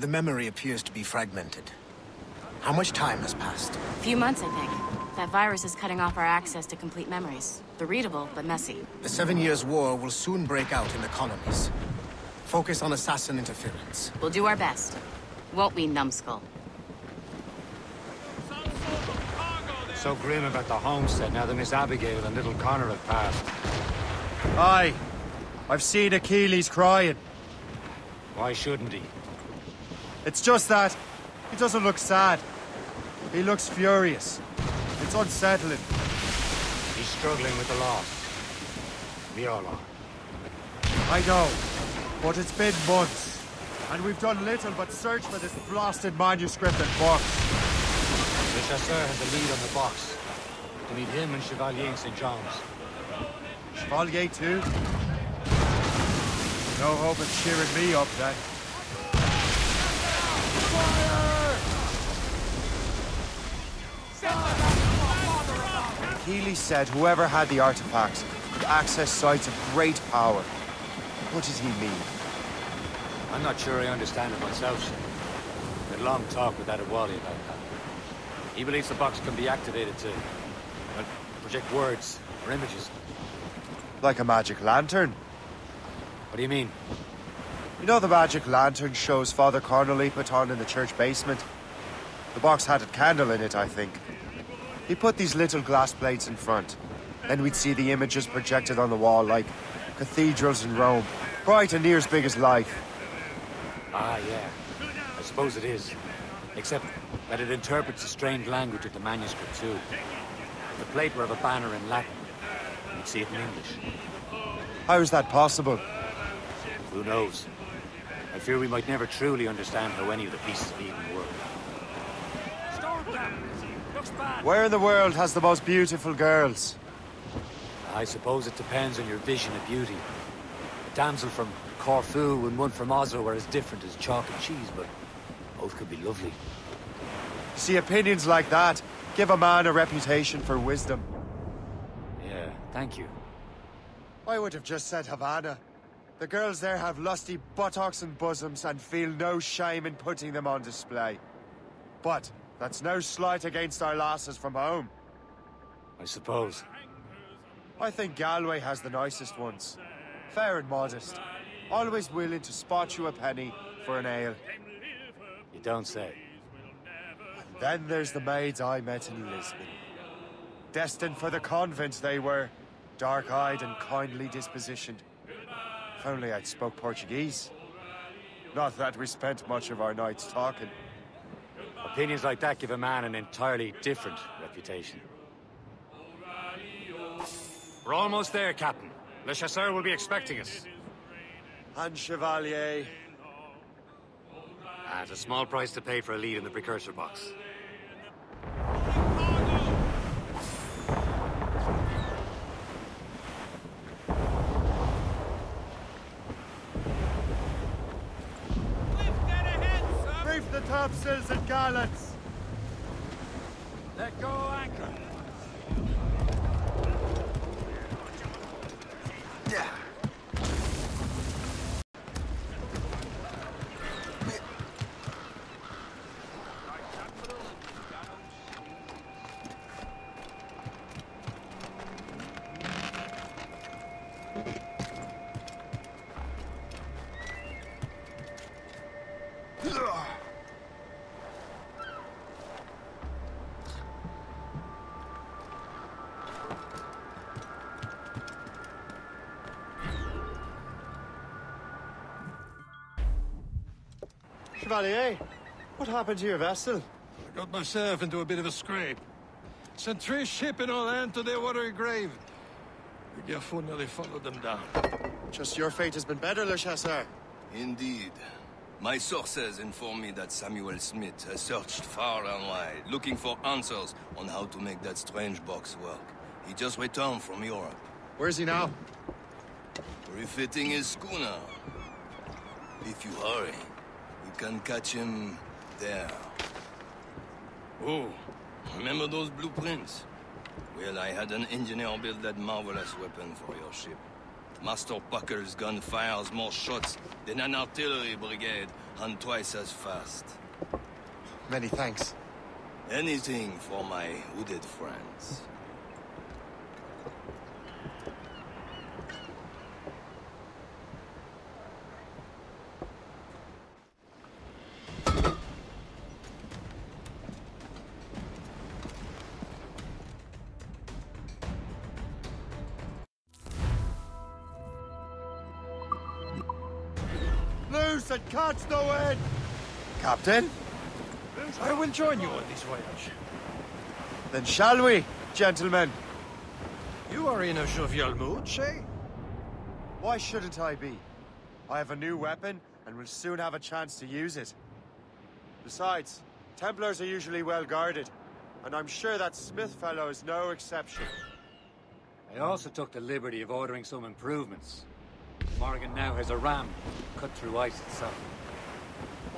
The memory appears to be fragmented. How much time has passed? A few months, I think. That virus is cutting off our access to complete memories. They're readable, but messy. The Seven Years' War will soon break out in the colonies. Focus on assassin interference. We'll do our best. Won't we, numbskull? So grim about the homestead now that Miss Abigail and little Connor have passed. Aye. I've seen Achilles crying. Why shouldn't he? It's just that he doesn't look sad. He looks furious. It's unsettling. He's struggling with the loss. We all are. I know, but it's been months, and we've done little but search for this blasted manuscript and box. Le Chasseur has a lead on the box. To meet him and Chevalier in St. John's. Chevalier too? No hope of cheering me up then. Healy said whoever had the artifacts could access sites of great power. What does he mean? I'm not sure I understand it myself, sir. We had a long talk with that Adewale about that. He believes the box can be activated to... Well, project words or images. Like a magic lantern? What do you mean? You know the magic lantern shows Father Cornely put on in the church basement? The box had a candle in it, I think. He put these little glass plates in front. Then we'd see the images projected on the wall like cathedrals in Rome. Bright and near as big as life. Ah, yeah. I suppose it is. Except that it interprets the strange language of the manuscript, too. If the plate were of a banner in Latin, you'd see it in English. How is that possible? Who knows? I fear we might never truly understand how any of the pieces of Eden work. Where in the world has the most beautiful girls? I suppose it depends on your vision of beauty. A damsel from Corfu and one from Oslo are as different as chalk and cheese, but both could be lovely. See, opinions like that give a man a reputation for wisdom. Yeah, thank you. I would have just said Havana. The girls there have lusty buttocks and bosoms and feel no shame in putting them on display. But that's no slight against our lasses from home. I suppose. I think Galway has the nicest ones. Fair and modest. Always willing to spot you a penny for an ale. You don't say. And then there's the maids I met in Lisbon. Destined for the convent they were. Dark-eyed and kindly dispositioned. If only I'd spoke Portuguese. Not that we spent much of our nights talking. Opinions like that give a man an entirely different reputation. We're almost there, Captain. Le Chasseur will be expecting us. And Chevalier. At a small price to pay for a lead in the precursor box. Topsails and gallants! Let go anchor. Chevalier, what happened to your vessel? I got myself into a bit of a scrape. Sent three shipping all land to their watery grave. The Gafu nearly followed them down. Just your fate has been better, Le Chasseur. Indeed. My sources inform me that Samuel Smith has searched far and wide, looking for answers on how to make that strange box work. He just returned from Europe, Where's he now? refitting his schooner. If you hurry, you can catch him there. Oh, remember those blueprints? Well, I had an engineer build that marvelous weapon for your ship. Master Puckle's gun fires more shots than an artillery brigade and twice as fast. Many thanks. Anything for my hooded friends. Loose and catch the wind! Captain? I will join you on this voyage. Then shall we, gentlemen? You are in a jovial mood, Shay? Why shouldn't I be? I have a new weapon, and will soon have a chance to use it. Besides, Templars are usually well guarded, and I'm sure that Smith fellow is no exception. I also took the liberty of ordering some improvements. Morrigan now has a ram cut through ice itself.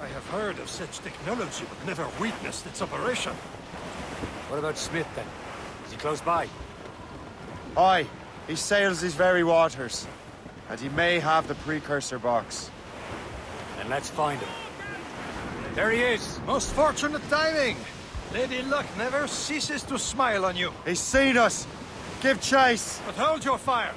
I have heard of such technology, but never witnessed its operation. What about Smith then? Is he close by? Aye, he sails these very waters, and he may have the precursor box. Then let's find him. There he is! Most fortunate timing! Lady Luck never ceases to smile on you. He's seen us! Give chase! But hold your fire.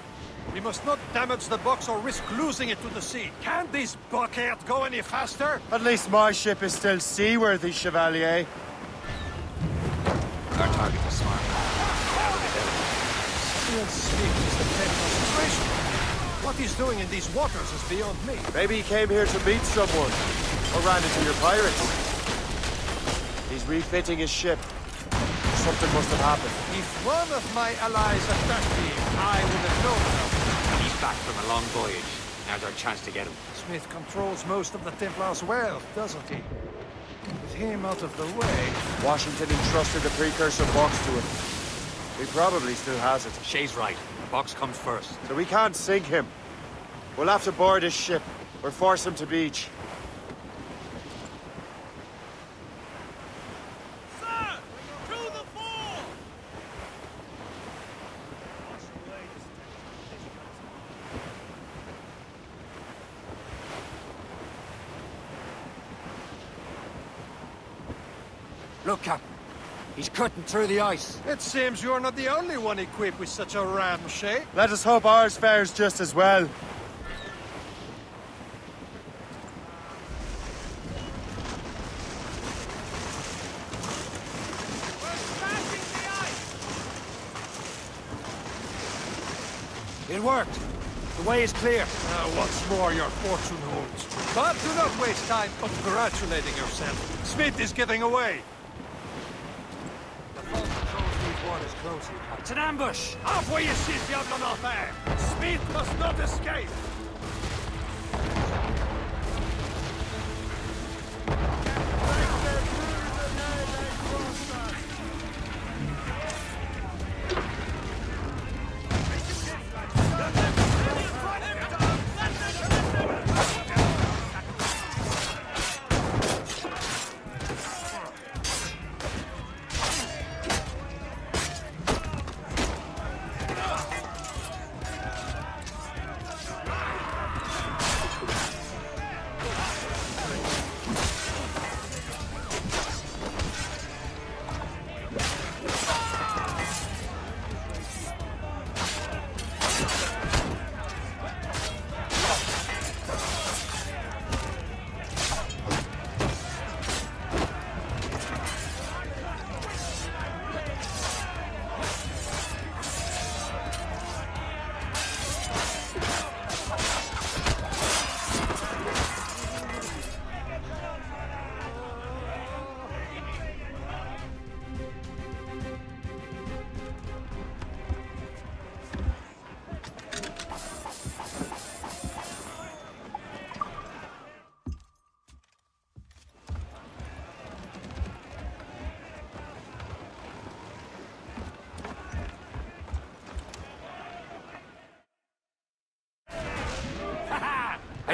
We must not damage the box or risk losing it to the sea. Can this buckhead go any faster? At least my ship is still seaworthy, Chevalier. Our target is smart. Ian Smith is the Templar situation. What he's doing in these waters is beyond me. Maybe he came here to meet someone, or ran into your pirates. He's refitting his ship. Something must have happened. If one of my allies attacked me, I would have known about back from a long voyage. Now's our chance to get him. Smith controls most of the Templars' wealth, doesn't he? With him out of the way, Washington entrusted the precursor box to him. He probably still has it, Shay's right. The box comes first. so we can't sink him. We'll have to board his ship, or force him to beach. Look, Captain. He's cutting through the ice. it seems you're not the only one equipped with such a ram, Shay. Let us hope ours fares just as well. It worked. The way is clear. Now, once more, your fortune holds. But do not waste time congratulating yourself. Smith is getting away. It's an ambush! Where you sit, Diablo Norfair! Smith must not escape!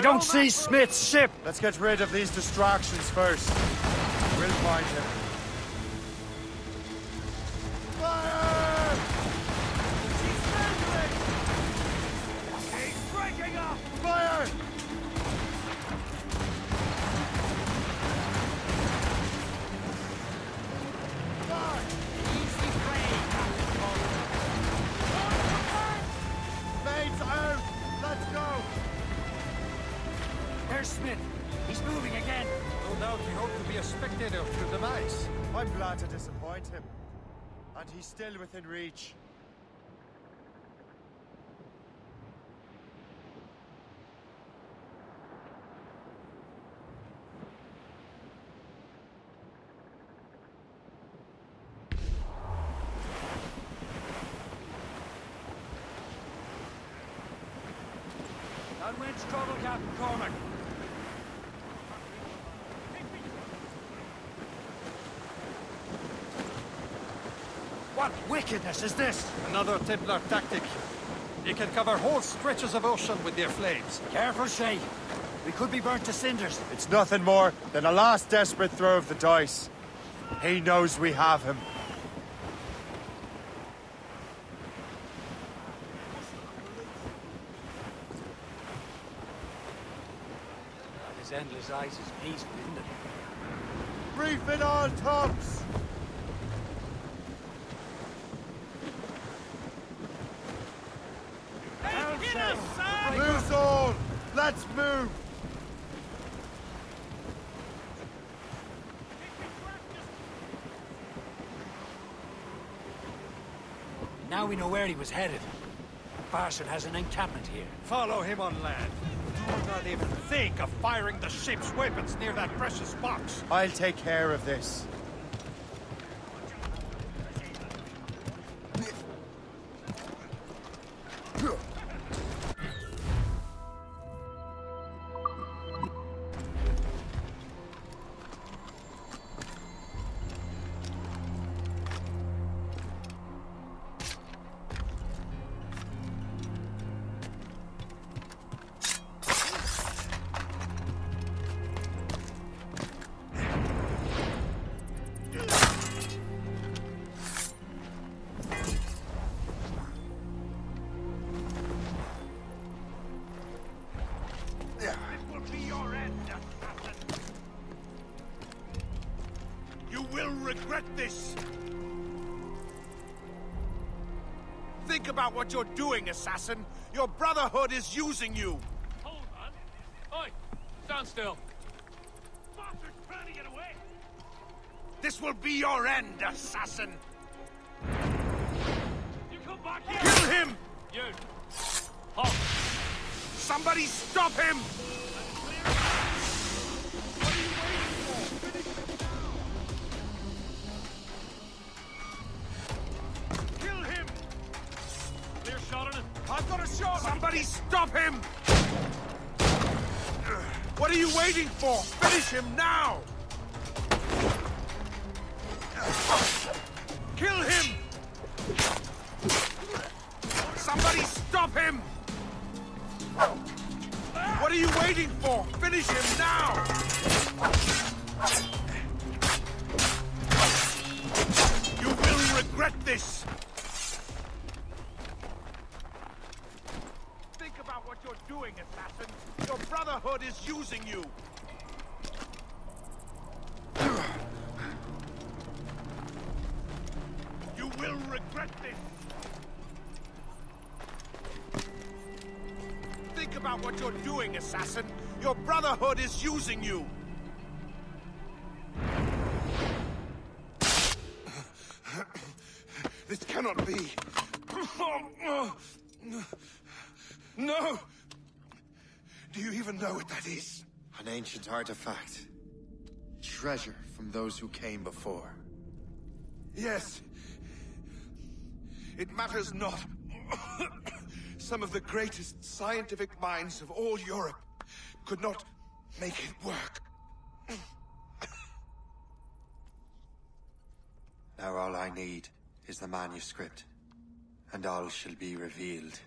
I don't see Smith's ship! Let's get rid of these distractions first. We'll find him. Him. And he's still within reach. What wickedness is this? Another Templar tactic. They can cover whole stretches of ocean with their flames. Careful, Shay. We could be burnt to cinders. It's nothing more than a last desperate throw of the dice. He knows we have him. This endless ice is peaceful, isn't it? Reef it all tops! Loose all! Let's move! Now we know where he was headed. Barson has an encampment here. Follow him on land. Do not even think of firing the ship's weapons near that precious box. I'll take care of this. This! Think about what you're doing, assassin! Your Brotherhood is using you! Hold on. Oi, stand still. Bastard's trying to get away. This will be your end, assassin! You come back here. Kill him! You. Halt. Somebody stop him! Somebody stop him! What are you waiting for? Finish him now! Kill him! Somebody stop him! What are you waiting for? Finish him now! You will regret this! Think about what you're doing, assassin! Your Brotherhood is using you! You will regret this! Think about what you're doing, assassin! Your Brotherhood is using you! This cannot be! No! Do you even know what that is? An ancient artifact. Treasure from those who came before. Yes. It matters not. Some of the greatest scientific minds of all Europe could not make it work. Now all I need is the manuscript, and all shall be revealed.